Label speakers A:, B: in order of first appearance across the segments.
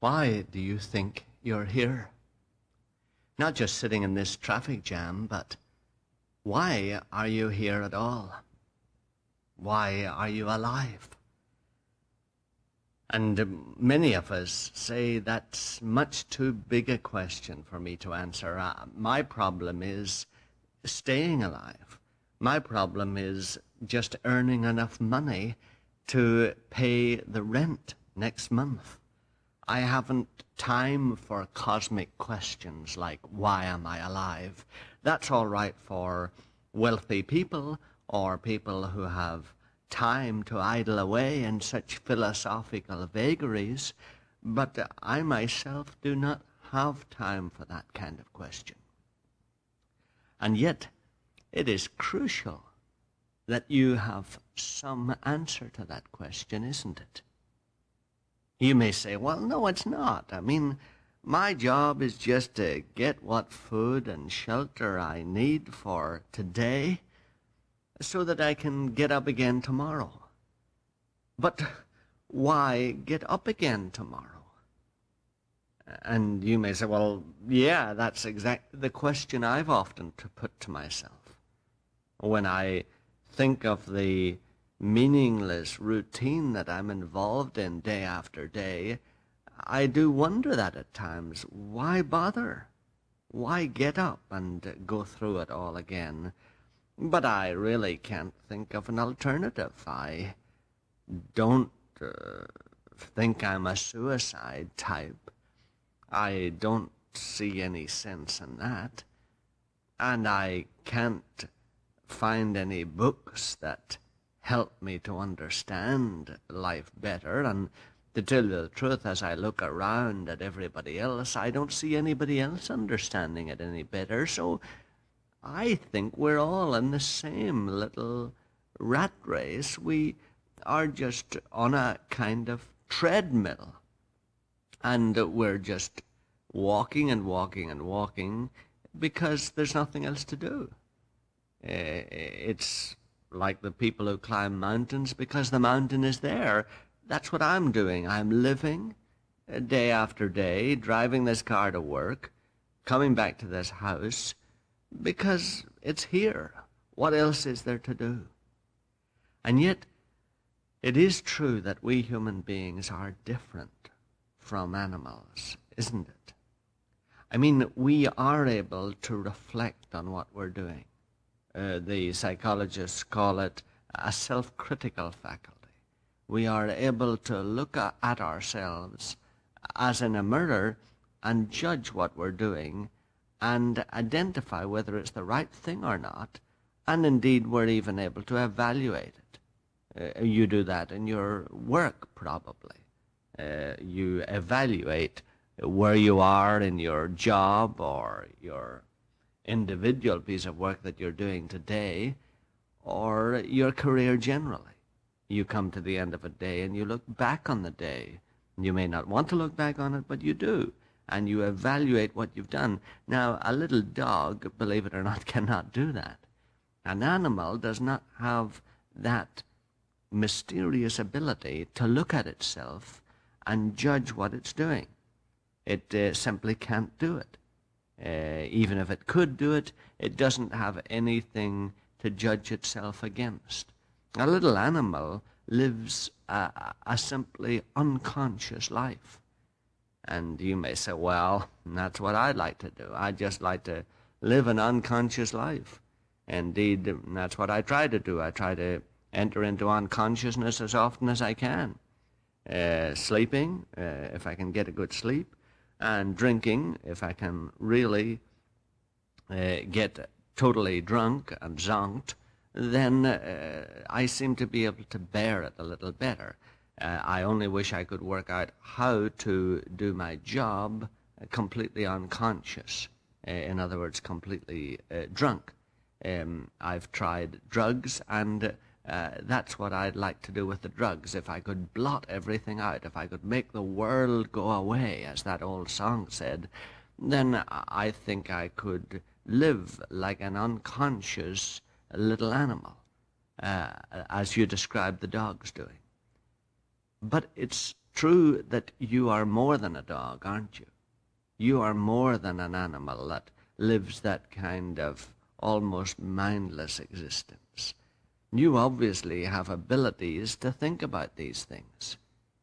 A: Why do you think you're here? Not just sitting in this traffic jam, but why are you here at all? Why are you alive? And many of us say that's much too big a question for me to answer. Uh, my problem is staying alive. My problem is just earning enough money to pay the rent next month. I haven't time for cosmic questions like, why am I alive? That's all right for wealthy people or people who have time to idle away in such philosophical vagaries, but I myself do not have time for that kind of question. And yet, it is crucial that you have some answer to that question, isn't it? You may say, well, no, it's not. I mean, my job is just to get what food and shelter I need for today so that I can get up again tomorrow. But why get up again tomorrow? And you may say, well, yeah, that's exactly the question I've often to put to myself. When I think of the meaningless routine that I'm involved in day after day, I do wonder that at times. Why bother? Why get up and go through it all again? But I really can't think of an alternative. I don't uh, think I'm a suicide type. I don't see any sense in that. And I can't find any books that help me to understand life better. And to tell you the truth, as I look around at everybody else, I don't see anybody else understanding it any better. So I think we're all in the same little rat race. We are just on a kind of treadmill. And we're just walking and walking and walking because there's nothing else to do. Eh, it's like the people who climb mountains because the mountain is there. That's what I'm doing. I'm living day after day, driving this car to work, coming back to this house because it's here. What else is there to do? And yet, it is true that we human beings are different from animals, isn't it? I mean, we are able to reflect on what we're doing uh, the psychologists call it a self-critical faculty. We are able to look at ourselves as in a mirror and judge what we're doing and identify whether it's the right thing or not. And indeed, we're even able to evaluate it. Uh, you do that in your work, probably. Uh, you evaluate where you are in your job or your individual piece of work that you're doing today or your career generally. You come to the end of a day and you look back on the day. You may not want to look back on it, but you do. And you evaluate what you've done. Now, a little dog, believe it or not, cannot do that. An animal does not have that mysterious ability to look at itself and judge what it's doing. It uh, simply can't do it. Uh, even if it could do it, it doesn't have anything to judge itself against. A little animal lives a, a simply unconscious life. And you may say, well, that's what I'd like to do. I'd just like to live an unconscious life. Indeed, that's what I try to do. I try to enter into unconsciousness as often as I can. Uh, sleeping, uh, if I can get a good sleep, and drinking, if I can really uh, get totally drunk and zonked, then uh, I seem to be able to bear it a little better. Uh, I only wish I could work out how to do my job completely unconscious. Uh, in other words, completely uh, drunk. Um, I've tried drugs and uh, that's what I'd like to do with the drugs. If I could blot everything out, if I could make the world go away, as that old song said, then I think I could live like an unconscious little animal, uh, as you described the dogs doing. But it's true that you are more than a dog, aren't you? You are more than an animal that lives that kind of almost mindless existence. You obviously have abilities to think about these things.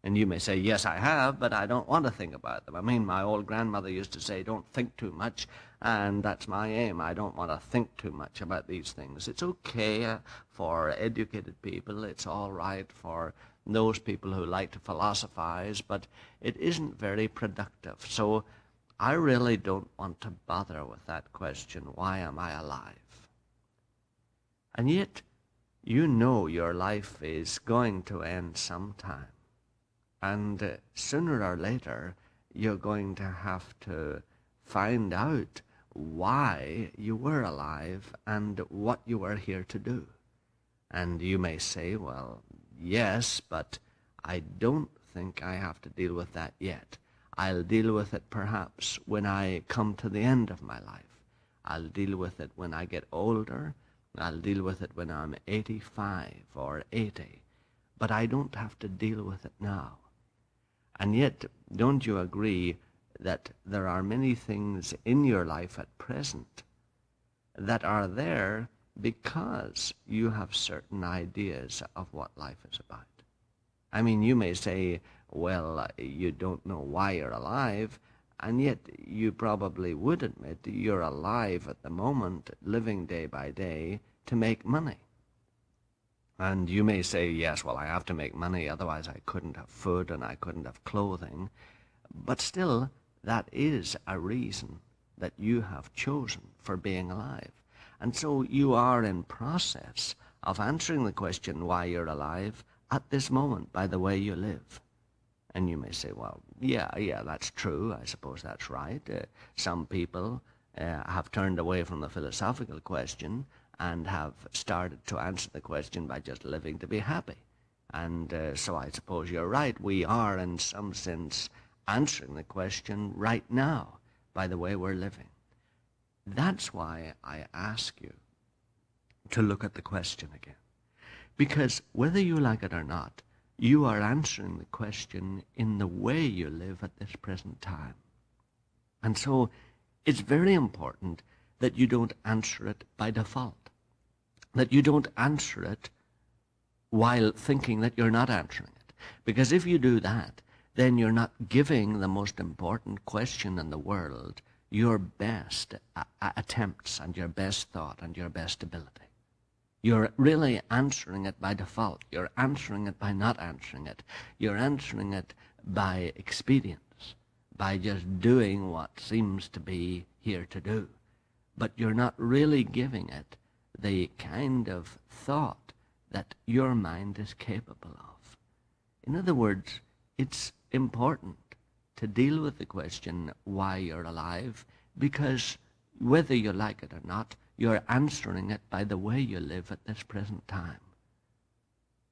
A: And you may say, yes, I have, but I don't want to think about them. I mean, my old grandmother used to say, don't think too much, and that's my aim. I don't want to think too much about these things. It's okay uh, for educated people. It's all right for those people who like to philosophize, but it isn't very productive. So I really don't want to bother with that question, why am I alive? And yet, you know your life is going to end sometime. And uh, sooner or later, you're going to have to find out why you were alive and what you were here to do. And you may say, well, yes, but I don't think I have to deal with that yet. I'll deal with it perhaps when I come to the end of my life. I'll deal with it when I get older. I'll deal with it when I'm 85 or 80. But I don't have to deal with it now. And yet, don't you agree that there are many things in your life at present that are there because you have certain ideas of what life is about? I mean, you may say, well, you don't know why you're alive, and yet you probably would admit you're alive at the moment, living day by day, to make money. And you may say, yes, well, I have to make money, otherwise I couldn't have food and I couldn't have clothing. But still, that is a reason that you have chosen for being alive. And so you are in process of answering the question why you're alive at this moment by the way you live. And you may say, well, yeah, yeah, that's true. I suppose that's right. Uh, some people uh, have turned away from the philosophical question and have started to answer the question by just living to be happy. And uh, so I suppose you're right. We are, in some sense, answering the question right now by the way we're living. That's why I ask you to look at the question again. Because whether you like it or not, you are answering the question in the way you live at this present time. And so it's very important that you don't answer it by default that you don't answer it while thinking that you're not answering it. Because if you do that, then you're not giving the most important question in the world your best attempts and your best thought and your best ability. You're really answering it by default. You're answering it by not answering it. You're answering it by expedience, by just doing what seems to be here to do. But you're not really giving it the kind of thought that your mind is capable of. In other words, it's important to deal with the question why you're alive because whether you like it or not, you're answering it by the way you live at this present time.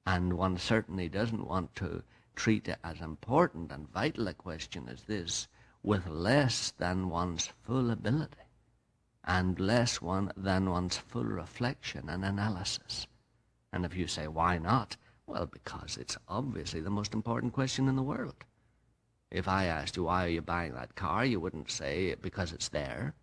A: And one certainly doesn't want to treat it as important and vital a question as this with less than one's full ability and less one than one's full reflection and analysis. And if you say, why not? Well, because it's obviously the most important question in the world. If I asked you, why are you buying that car, you wouldn't say, because it's there.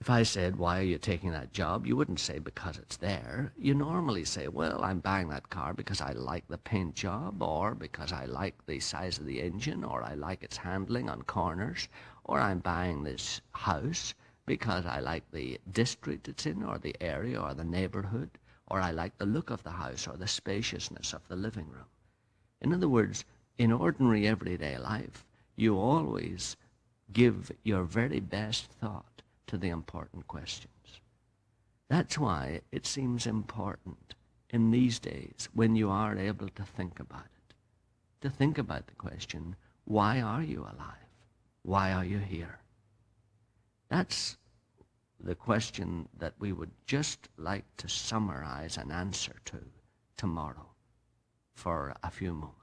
A: If I said, why are you taking that job, you wouldn't say, because it's there. You normally say, well, I'm buying that car because I like the paint job, or because I like the size of the engine, or I like its handling on corners, or I'm buying this house because I like the district it's in, or the area, or the neighborhood, or I like the look of the house, or the spaciousness of the living room. In other words, in ordinary everyday life, you always give your very best thought to the important questions. That's why it seems important in these days when you are able to think about it, to think about the question, why are you alive? Why are you here? That's the question that we would just like to summarize an answer to tomorrow for a few moments.